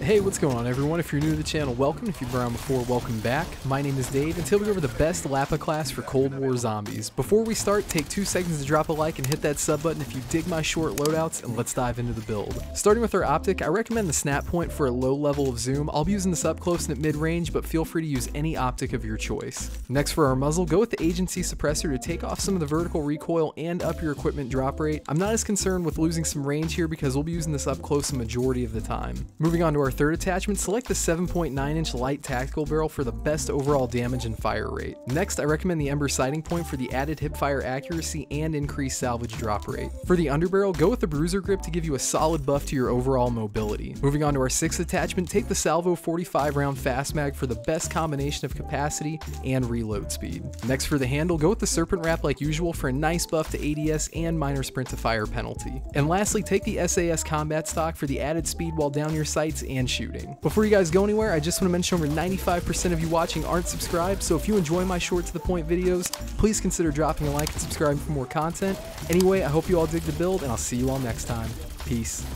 Hey, what's going on everyone? If you're new to the channel, welcome. If you've been around before, welcome back. My name is Dave, and today we go over the best LAPA class for Cold War zombies. Before we start, take two seconds to drop a like and hit that sub button if you dig my short loadouts, and let's dive into the build. Starting with our optic, I recommend the snap point for a low level of zoom. I'll be using this up close and at mid-range, but feel free to use any optic of your choice. Next for our muzzle, go with the agency suppressor to take off some of the vertical recoil and up your equipment drop rate. I'm not as concerned with losing some range here because we'll be using this up close a majority of the time. Moving on to our third attachment, select the 7.9 inch light tactical barrel for the best overall damage and fire rate. Next, I recommend the Ember sighting point for the added hipfire accuracy and increased salvage drop rate. For the underbarrel, go with the bruiser grip to give you a solid buff to your overall mobility. Moving on to our sixth attachment, take the Salvo 45 round fast mag for the best combination of capacity and reload speed. Next for the handle, go with the Serpent Wrap like usual for a nice buff to ADS and minor sprint to fire penalty. And lastly, take the SAS combat stock for the added speed while down your sights and shooting. Before before you guys go anywhere, I just want to mention over 95% of you watching aren't subscribed, so if you enjoy my short to the point videos, please consider dropping a like and subscribing for more content. Anyway, I hope you all dig the build, and I'll see you all next time. Peace.